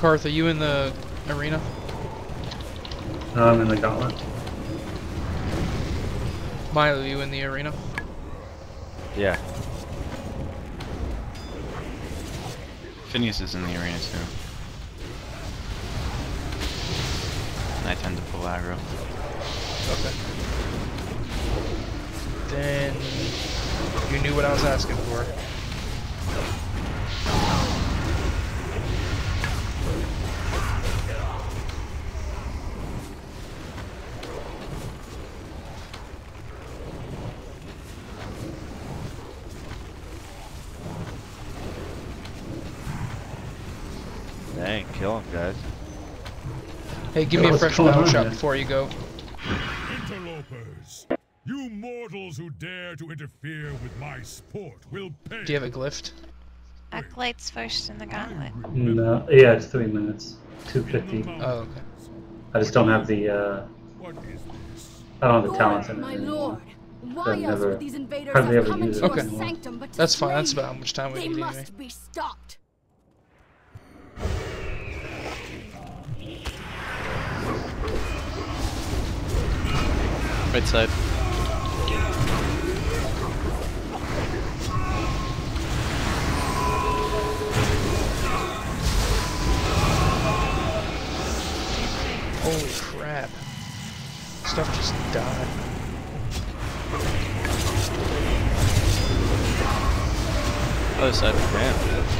Karth, are you in the arena? No, I'm in the gauntlet. Milo, are you in the arena? Yeah. Phineas is in the arena too. And I tend to pull aggro. Okay. Then you knew what I was asking for. Dang, kill him, guys. Hey, give Yo, me a fresh going battle shout here? before you go. Interlopers! You mortals who dare to interfere with my sport will pay. Do you have a glyph? Acolytes first in the gauntlet. No, yeah, it's three minutes. 250. Oh, okay. I just don't have the, uh, What is this? I don't have the talents in it. My anymore. lord, why else never- would these invaders have come use into it our sanctum but to That's fine. That's about how much time we They need must be stopped. Right side. Holy crap. Stuff just died. Other side of the ramp.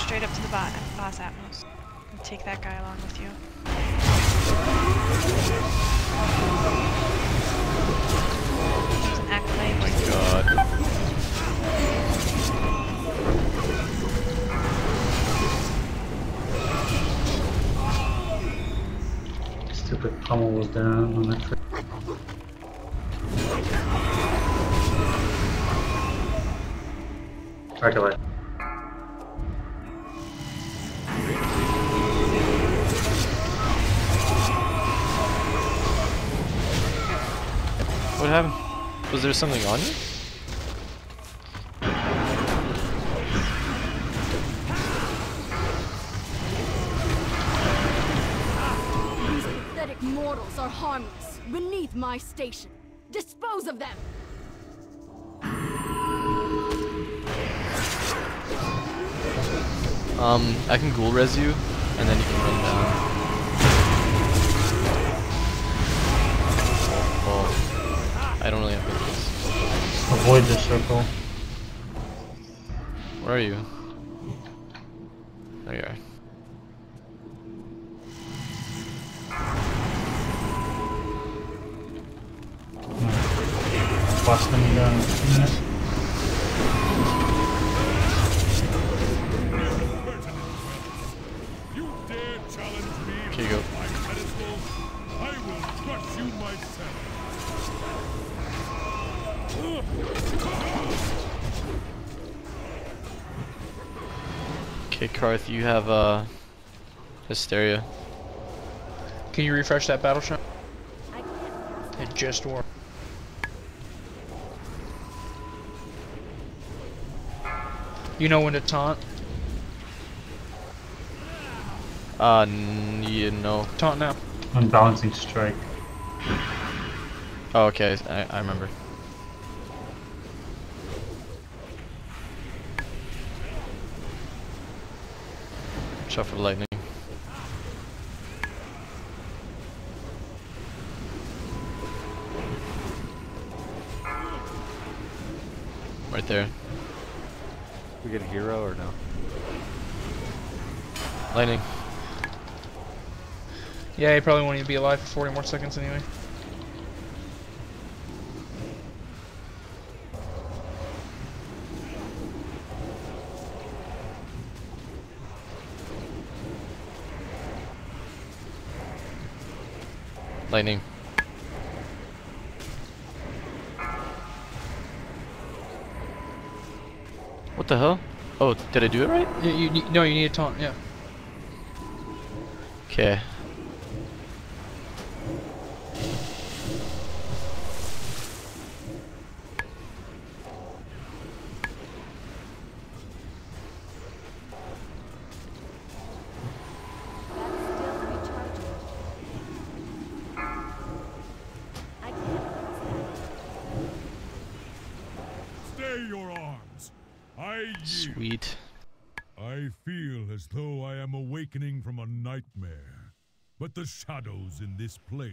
straight up to the bo boss Atmos. And take that guy along with you. There's an acolyte. Oh my god. Stupid pummel was down on that. Acolyte. What happened? Was there something on you? These pathetic mortals are harmless, beneath my station. Dispose of them! Um, I can ghoul res you, and then you can run down. I don't really have good Avoid the circle. Where are you? There you are. Bust them down in a minute. You dare challenge me Here you go. my pedestal? I will crush you myself. Okay, Karth, you have uh, hysteria. Can you refresh that battle shout? It just worked. You know when to taunt? Uh, n you know. Taunt now. Unbalancing strike. Oh, okay. I, I remember. Shot for the lightning. Right there. We get a hero or no? Lightning. Yeah, he probably won't even be alive for 40 more seconds anyway. Lightning. What the hell? Oh, did I do it right? You, you, no, you need a taunt, yeah. Okay. Stay your arms. I. Sweet. I feel as though I am awakening from a nightmare. But the shadows in this place